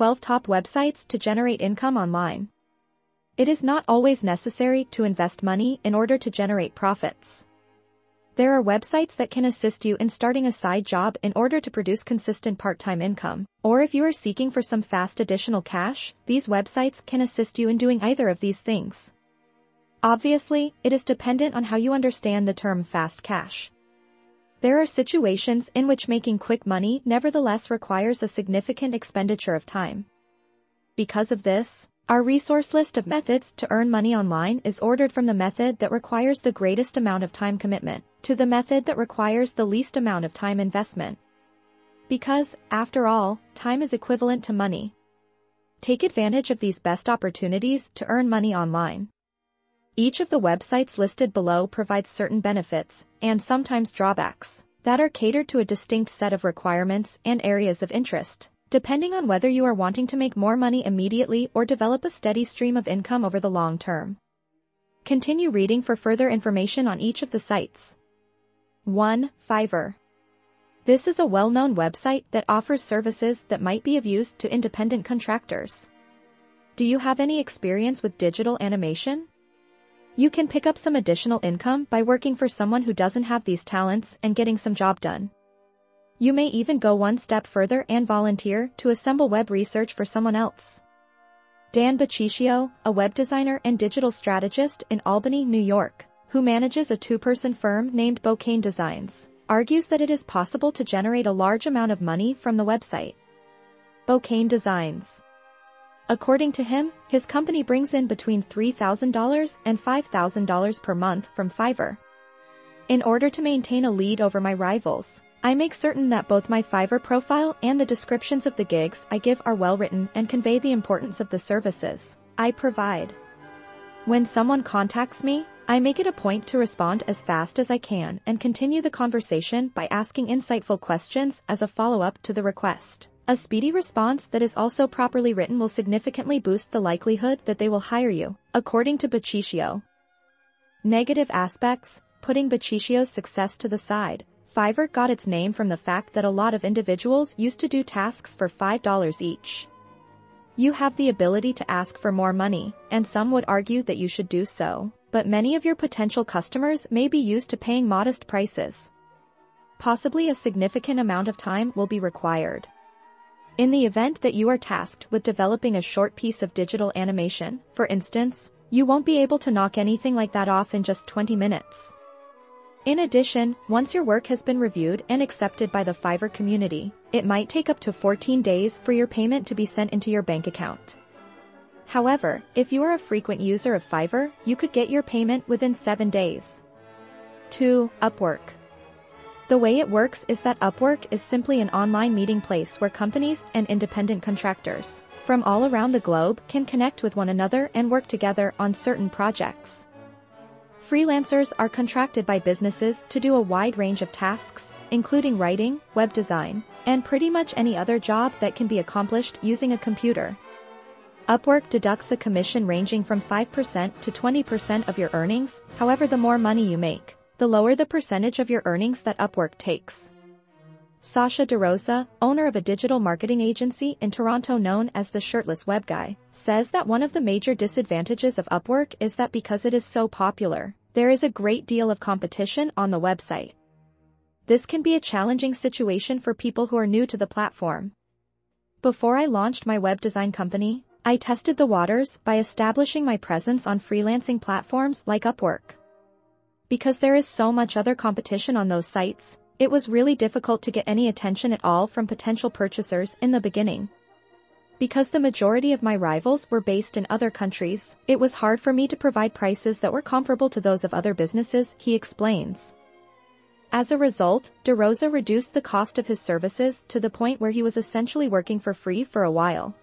12 top websites to generate income online. It is not always necessary to invest money in order to generate profits. There are websites that can assist you in starting a side job in order to produce consistent part-time income, or if you are seeking for some fast additional cash, these websites can assist you in doing either of these things. Obviously, it is dependent on how you understand the term fast cash. There are situations in which making quick money nevertheless requires a significant expenditure of time. Because of this, our resource list of methods to earn money online is ordered from the method that requires the greatest amount of time commitment to the method that requires the least amount of time investment. Because, after all, time is equivalent to money. Take advantage of these best opportunities to earn money online. Each of the websites listed below provides certain benefits, and sometimes drawbacks, that are catered to a distinct set of requirements and areas of interest depending on whether you are wanting to make more money immediately or develop a steady stream of income over the long term. Continue reading for further information on each of the sites. 1. Fiverr. This is a well-known website that offers services that might be of use to independent contractors. Do you have any experience with digital animation? You can pick up some additional income by working for someone who doesn't have these talents and getting some job done. You may even go one step further and volunteer to assemble web research for someone else. Dan Baciccio, a web designer and digital strategist in Albany, New York, who manages a two-person firm named Bocane Designs, argues that it is possible to generate a large amount of money from the website. Bocane Designs According to him, his company brings in between $3,000 and $5,000 per month from Fiverr. In order to maintain a lead over my rivals, I make certain that both my Fiverr profile and the descriptions of the gigs I give are well written and convey the importance of the services I provide. When someone contacts me, I make it a point to respond as fast as I can and continue the conversation by asking insightful questions as a follow-up to the request. A speedy response that is also properly written will significantly boost the likelihood that they will hire you, according to Baciccio. Negative aspects, putting Baciccio's success to the side. Fiverr got its name from the fact that a lot of individuals used to do tasks for $5 each. You have the ability to ask for more money, and some would argue that you should do so, but many of your potential customers may be used to paying modest prices. Possibly a significant amount of time will be required. In the event that you are tasked with developing a short piece of digital animation, for instance, you won't be able to knock anything like that off in just 20 minutes. In addition, once your work has been reviewed and accepted by the Fiverr community, it might take up to 14 days for your payment to be sent into your bank account. However, if you are a frequent user of Fiverr, you could get your payment within 7 days. 2. Upwork. The way it works is that Upwork is simply an online meeting place where companies and independent contractors from all around the globe can connect with one another and work together on certain projects. Freelancers are contracted by businesses to do a wide range of tasks, including writing, web design, and pretty much any other job that can be accomplished using a computer. Upwork deducts a commission ranging from 5% to 20% of your earnings, however the more money you make, the lower the percentage of your earnings that Upwork takes. Sasha DeRosa, owner of a digital marketing agency in Toronto known as the Shirtless Web Guy, says that one of the major disadvantages of Upwork is that because it is so popular, there is a great deal of competition on the website. This can be a challenging situation for people who are new to the platform. Before I launched my web design company, I tested the waters by establishing my presence on freelancing platforms like Upwork. Because there is so much other competition on those sites, it was really difficult to get any attention at all from potential purchasers in the beginning. Because the majority of my rivals were based in other countries, it was hard for me to provide prices that were comparable to those of other businesses, he explains. As a result, DeRosa reduced the cost of his services to the point where he was essentially working for free for a while.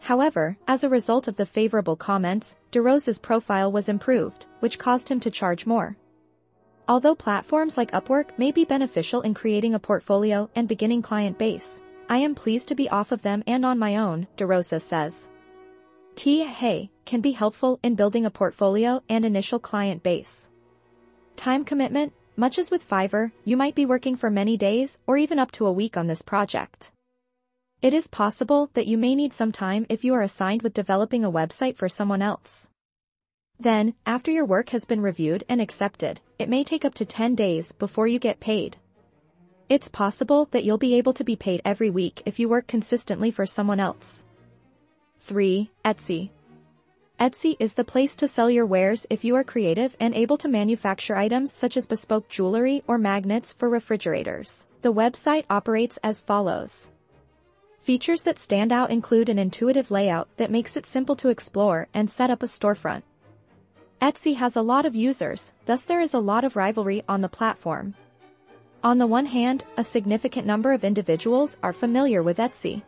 However, as a result of the favorable comments, DeRosa's profile was improved, which caused him to charge more. Although platforms like Upwork may be beneficial in creating a portfolio and beginning client base, I am pleased to be off of them and on my own, DeRosa says. T. Hey can be helpful in building a portfolio and initial client base. Time commitment, much as with Fiverr, you might be working for many days or even up to a week on this project. It is possible that you may need some time if you are assigned with developing a website for someone else. Then, after your work has been reviewed and accepted, it may take up to 10 days before you get paid. It's possible that you'll be able to be paid every week if you work consistently for someone else. 3. Etsy. Etsy is the place to sell your wares if you are creative and able to manufacture items such as bespoke jewelry or magnets for refrigerators. The website operates as follows. Features that stand out include an intuitive layout that makes it simple to explore and set up a storefront. Etsy has a lot of users, thus there is a lot of rivalry on the platform. On the one hand, a significant number of individuals are familiar with Etsy.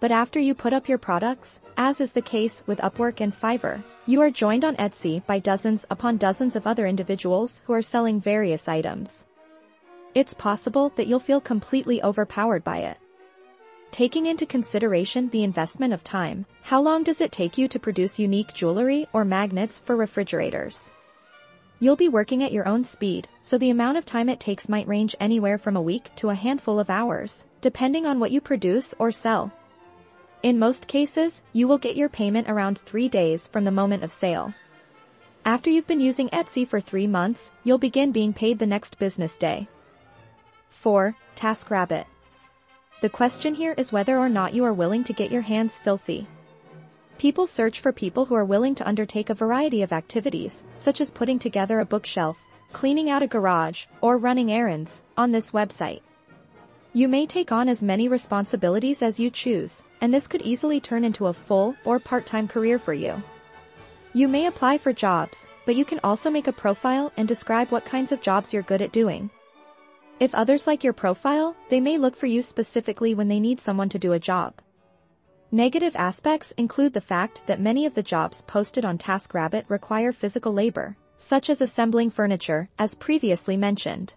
But after you put up your products, as is the case with Upwork and Fiverr, you are joined on Etsy by dozens upon dozens of other individuals who are selling various items. It's possible that you'll feel completely overpowered by it. Taking into consideration the investment of time, how long does it take you to produce unique jewelry or magnets for refrigerators? You'll be working at your own speed, so the amount of time it takes might range anywhere from a week to a handful of hours, depending on what you produce or sell. In most cases, you will get your payment around three days from the moment of sale. After you've been using Etsy for three months, you'll begin being paid the next business day. 4. TaskRabbit. The question here is whether or not you are willing to get your hands filthy. People search for people who are willing to undertake a variety of activities, such as putting together a bookshelf, cleaning out a garage, or running errands, on this website. You may take on as many responsibilities as you choose, and this could easily turn into a full or part-time career for you. You may apply for jobs, but you can also make a profile and describe what kinds of jobs you're good at doing. If others like your profile, they may look for you specifically when they need someone to do a job. Negative aspects include the fact that many of the jobs posted on TaskRabbit require physical labor, such as assembling furniture, as previously mentioned.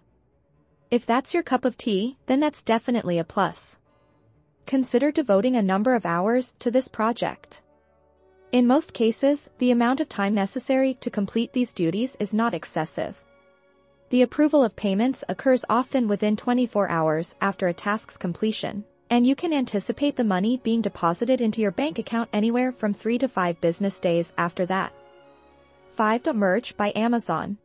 If that's your cup of tea, then that's definitely a plus. Consider devoting a number of hours to this project. In most cases, the amount of time necessary to complete these duties is not excessive. The approval of payments occurs often within 24 hours after a task's completion, and you can anticipate the money being deposited into your bank account anywhere from 3 to 5 business days after that. 5. Merch by Amazon.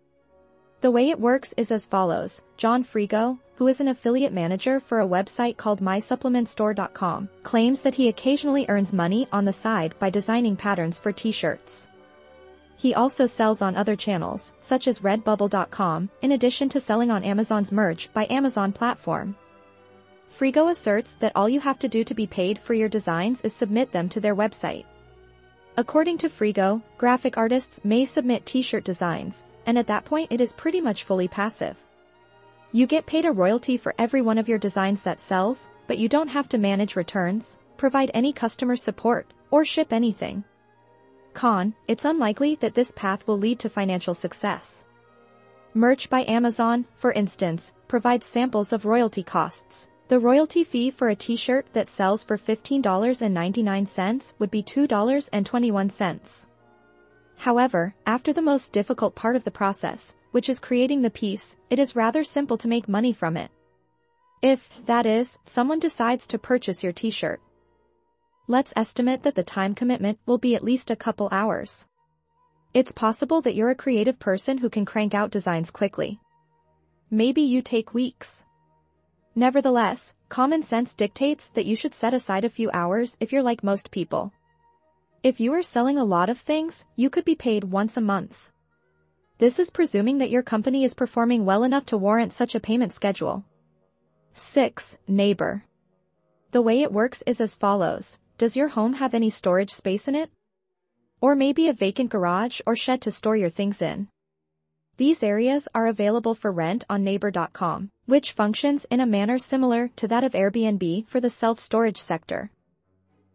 The way it works is as follows. John Frigo, who is an affiliate manager for a website called MySupplementStore.com, claims that he occasionally earns money on the side by designing patterns for t-shirts. He also sells on other channels, such as Redbubble.com, in addition to selling on Amazon's Merch by Amazon platform. Frigo asserts that all you have to do to be paid for your designs is submit them to their website. According to Frigo, graphic artists may submit t-shirt designs, and at that point it is pretty much fully passive. You get paid a royalty for every one of your designs that sells, but you don't have to manage returns, provide any customer support, or ship anything. Con, it's unlikely that this path will lead to financial success. Merch by Amazon, for instance, provides samples of royalty costs. The royalty fee for a t-shirt that sells for $15.99 would be $2.21. However, after the most difficult part of the process, which is creating the piece, it is rather simple to make money from it. If, that is, someone decides to purchase your t-shirt. Let's estimate that the time commitment will be at least a couple hours. It's possible that you're a creative person who can crank out designs quickly. Maybe you take weeks. Nevertheless, common sense dictates that you should set aside a few hours if you're like most people. If you are selling a lot of things, you could be paid once a month. This is presuming that your company is performing well enough to warrant such a payment schedule. 6. Neighbor. The way it works is as follows. Does your home have any storage space in it? Or maybe a vacant garage or shed to store your things in? These areas are available for rent on Neighbor.com, which functions in a manner similar to that of Airbnb for the self-storage sector.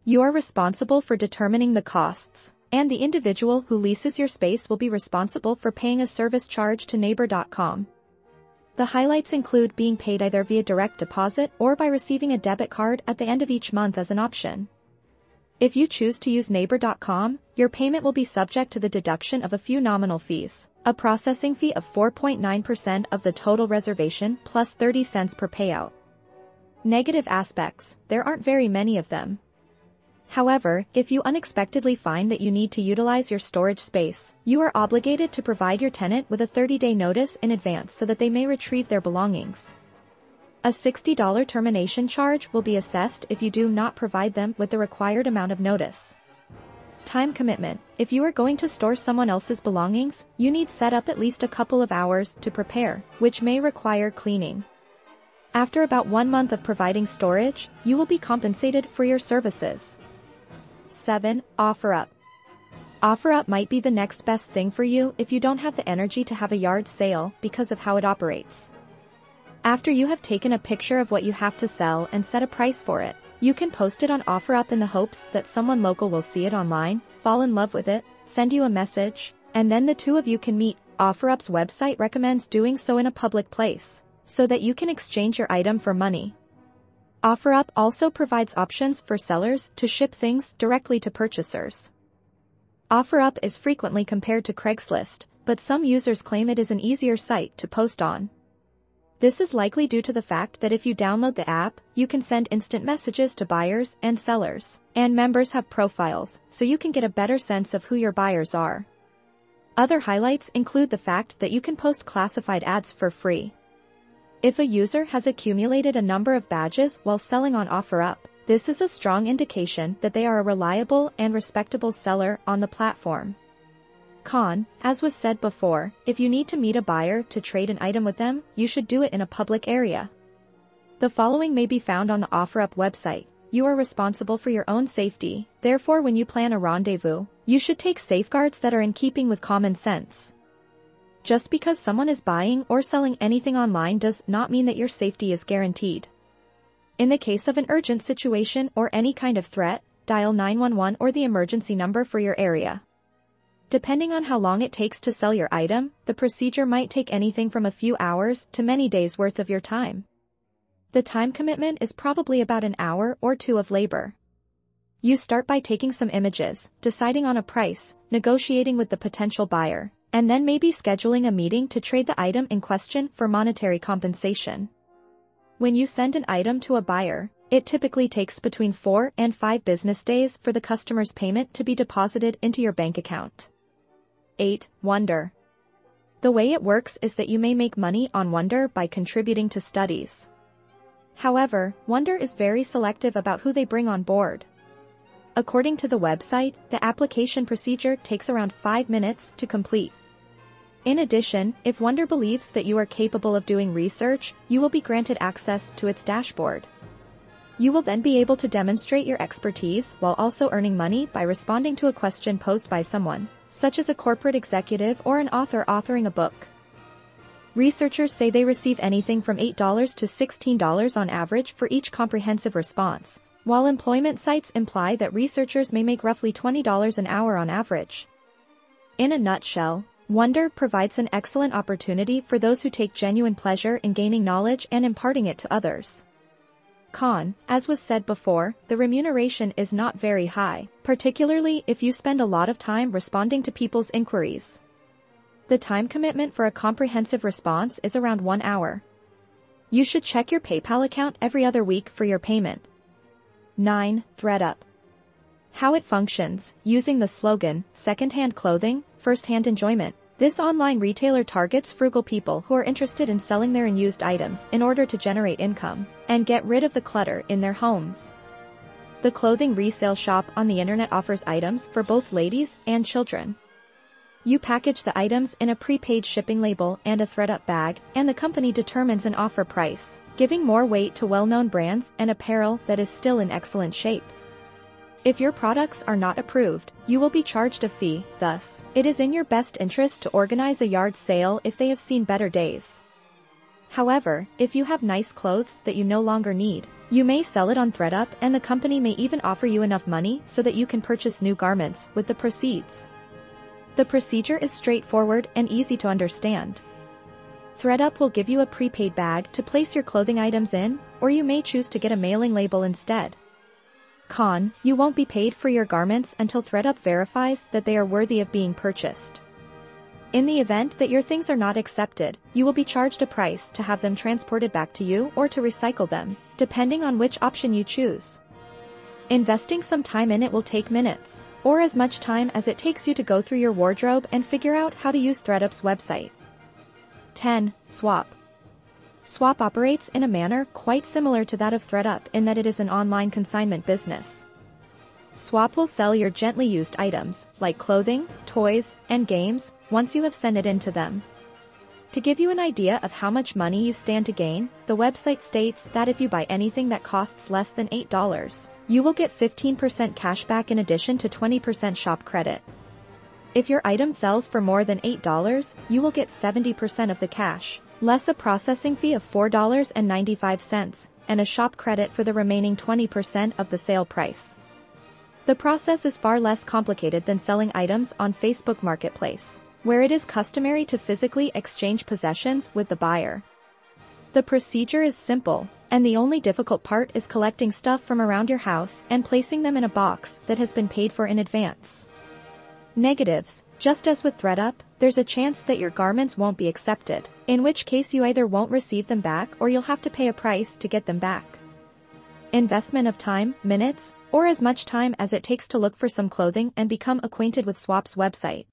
You are responsible for determining the costs, and the individual who leases your space will be responsible for paying a service charge to Neighbor.com. The highlights include being paid either via direct deposit or by receiving a debit card at the end of each month as an option. If you choose to use Neighbor.com, your payment will be subject to the deduction of a few nominal fees, a processing fee of 4.9% of the total reservation plus 30 cents per payout. Negative aspects, there aren't very many of them. However, if you unexpectedly find that you need to utilize your storage space, you are obligated to provide your tenant with a 30-day notice in advance so that they may retrieve their belongings. A $60 termination charge will be assessed if you do not provide them with the required amount of notice. Time commitment. If you are going to store someone else's belongings, you need set up at least a couple of hours to prepare, which may require cleaning. After about one month of providing storage, you will be compensated for your services. 7. OfferUp. OfferUp might be the next best thing for you if you don't have the energy to have a yard sale because of how it operates. After you have taken a picture of what you have to sell and set a price for it, you can post it on OfferUp in the hopes that someone local will see it online, fall in love with it, send you a message, and then the two of you can meet. OfferUp's website recommends doing so in a public place, so that you can exchange your item for money. OfferUp also provides options for sellers to ship things directly to purchasers. OfferUp is frequently compared to Craigslist, but some users claim it is an easier site to post on. This is likely due to the fact that if you download the app, you can send instant messages to buyers and sellers, and members have profiles, so you can get a better sense of who your buyers are. Other highlights include the fact that you can post classified ads for free. If a user has accumulated a number of badges while selling on OfferUp, this is a strong indication that they are a reliable and respectable seller on the platform. Con, as was said before, if you need to meet a buyer to trade an item with them, you should do it in a public area. The following may be found on the OfferUp website. You are responsible for your own safety, therefore when you plan a rendezvous, you should take safeguards that are in keeping with common sense. Just because someone is buying or selling anything online does not mean that your safety is guaranteed. In the case of an urgent situation or any kind of threat, dial 911 or the emergency number for your area. Depending on how long it takes to sell your item, the procedure might take anything from a few hours to many days worth of your time. The time commitment is probably about an hour or two of labor. You start by taking some images, deciding on a price, negotiating with the potential buyer, and then maybe scheduling a meeting to trade the item in question for monetary compensation. When you send an item to a buyer, it typically takes between 4 and 5 business days for the customer's payment to be deposited into your bank account. 8. Wonder. The way it works is that you may make money on Wonder by contributing to studies. However, Wonder is very selective about who they bring on board. According to the website, the application procedure takes around 5 minutes to complete. In addition, if Wonder believes that you are capable of doing research, you will be granted access to its dashboard. You will then be able to demonstrate your expertise while also earning money by responding to a question posed by someone, such as a corporate executive or an author authoring a book. Researchers say they receive anything from $8 to $16 on average for each comprehensive response, while employment sites imply that researchers may make roughly $20 an hour on average. In a nutshell, Wonder provides an excellent opportunity for those who take genuine pleasure in gaining knowledge and imparting it to others. Con, as was said before, the remuneration is not very high, particularly if you spend a lot of time responding to people's inquiries. The time commitment for a comprehensive response is around one hour. You should check your PayPal account every other week for your payment. 9. ThredUp. How it functions, using the slogan, second-hand clothing, first-hand enjoyment. This online retailer targets frugal people who are interested in selling their unused items in order to generate income and get rid of the clutter in their homes. The clothing resale shop on the internet offers items for both ladies and children. You package the items in a prepaid shipping label and a ThredUp bag, and the company determines an offer price, giving more weight to well-known brands and apparel that is still in excellent shape. If your products are not approved, you will be charged a fee, thus, it is in your best interest to organize a yard sale if they have seen better days. However, if you have nice clothes that you no longer need, you may sell it on ThredUp and the company may even offer you enough money so that you can purchase new garments with the proceeds. The procedure is straightforward and easy to understand. ThredUp will give you a prepaid bag to place your clothing items in, or you may choose to get a mailing label instead. Con, you won't be paid for your garments until ThredUp verifies that they are worthy of being purchased. In the event that your things are not accepted, you will be charged a price to have them transported back to you or to recycle them, depending on which option you choose. Investing some time in it will take minutes, or as much time as it takes you to go through your wardrobe and figure out how to use ThredUp's website. 10. Swap. Swap operates in a manner quite similar to that of ThredUp in that it is an online consignment business. Swap will sell your gently used items, like clothing, toys, and games, once you have sent it in to them. To give you an idea of how much money you stand to gain, the website states that if you buy anything that costs less than $8, you will get 15% cashback in addition to 20% shop credit. If your item sells for more than $8, you will get 70% of the cash, less a processing fee of $4.95, and a shop credit for the remaining 20% of the sale price. The process is far less complicated than selling items on Facebook Marketplace, where it is customary to physically exchange possessions with the buyer. The procedure is simple, and the only difficult part is collecting stuff from around your house and placing them in a box that has been paid for in advance. Negatives, just as with ThredUp, there's a chance that your garments won't be accepted, in which case you either won't receive them back or you'll have to pay a price to get them back. Investment of time, minutes, or as much time as it takes to look for some clothing and become acquainted with Swap's website.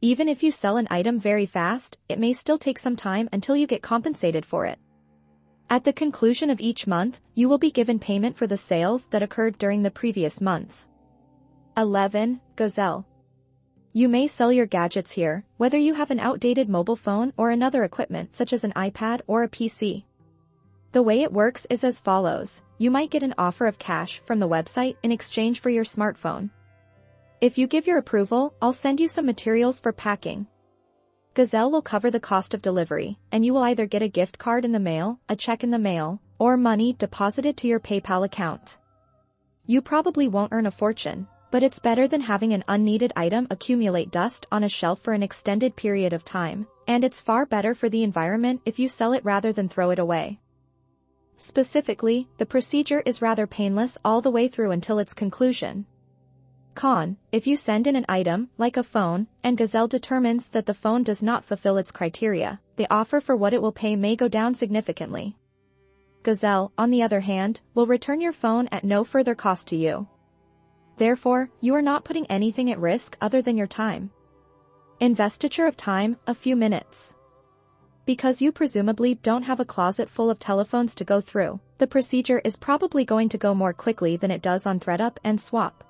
Even if you sell an item very fast, it may still take some time until you get compensated for it. At the conclusion of each month, you will be given payment for the sales that occurred during the previous month. 11. Gazelle. You may sell your gadgets here, whether you have an outdated mobile phone or another equipment such as an iPad or a PC. The way it works is as follows. You might get an offer of cash from the website in exchange for your smartphone. If you give your approval, I'll send you some materials for packing. Gazelle will cover the cost of delivery, and you will either get a gift card in the mail, a check in the mail, or money deposited to your PayPal account. You probably won't earn a fortune, but it's better than having an unneeded item accumulate dust on a shelf for an extended period of time, and it's far better for the environment if you sell it rather than throw it away. Specifically, the procedure is rather painless all the way through until its conclusion. Con, if you send in an item, like a phone, and Gazelle determines that the phone does not fulfill its criteria, the offer for what it will pay may go down significantly. Gazelle, on the other hand, will return your phone at no further cost to you. Therefore, you are not putting anything at risk other than your time. Investiture of time, a few minutes. Because you presumably don't have a closet full of telephones to go through, the procedure is probably going to go more quickly than it does on ThredUp and Swap.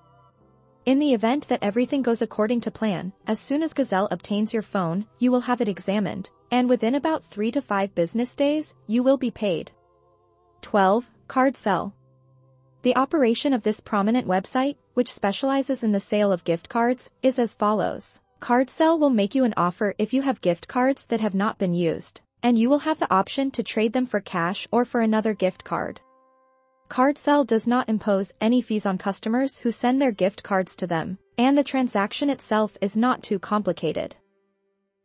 In the event that everything goes according to plan, as soon as Gazelle obtains your phone, you will have it examined, and within about 3 to 5 business days, you will be paid. 12. Card Sell. The operation of this prominent website, which specializes in the sale of gift cards, is as follows. CardSell will make you an offer if you have gift cards that have not been used, and you will have the option to trade them for cash or for another gift card. CardSell does not impose any fees on customers who send their gift cards to them, and the transaction itself is not too complicated.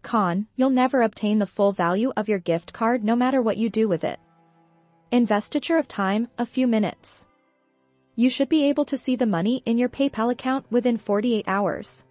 Con, you'll never obtain the full value of your gift card no matter what you do with it. Investiture of time, a few minutes. You should be able to see the money in your PayPal account within 48 hours.